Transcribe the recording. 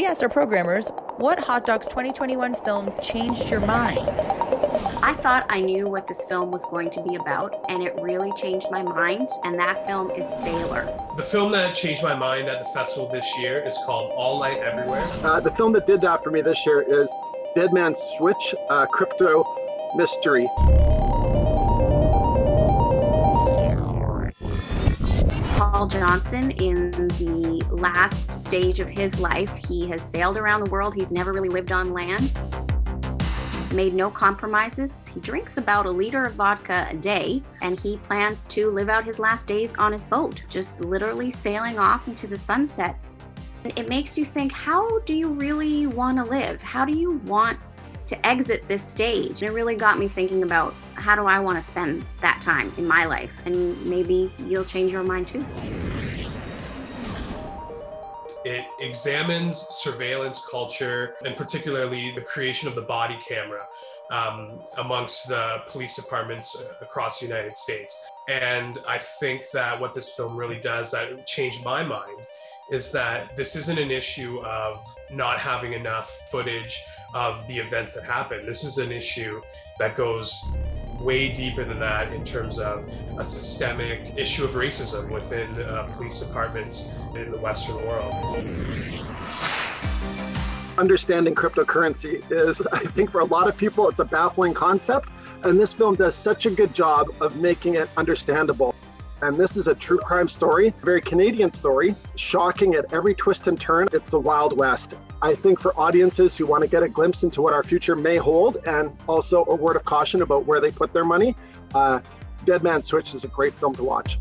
We asked our programmers, what Hot Docs 2021 film changed your mind? I thought I knew what this film was going to be about, and it really changed my mind, and that film is Sailor. The film that changed my mind at the festival this year is called All Light Everywhere. Uh, the film that did that for me this year is Dead Man's Switch, uh, Crypto Mystery. Paul Johnson in the last stage of his life. He has sailed around the world. He's never really lived on land, made no compromises. He drinks about a liter of vodka a day, and he plans to live out his last days on his boat, just literally sailing off into the sunset. It makes you think how do you really want to live? How do you want to exit this stage. And it really got me thinking about how do I want to spend that time in my life? And maybe you'll change your mind too. It examines surveillance culture and particularly the creation of the body camera um, amongst the police departments across the United States. And I think that what this film really does that changed my mind is that this isn't an issue of not having enough footage of the events that happen. This is an issue that goes way deeper than that in terms of a systemic issue of racism within uh, police departments in the Western world. Understanding cryptocurrency is, I think, for a lot of people, it's a baffling concept. And this film does such a good job of making it understandable. And this is a true crime story, very Canadian story, shocking at every twist and turn. It's the Wild West. I think for audiences who want to get a glimpse into what our future may hold and also a word of caution about where they put their money, uh, Dead Man Switch is a great film to watch.